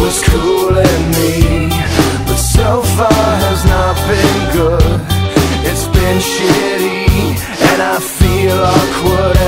was cool in me But so far has not been good. It's been shitty And I feel awkward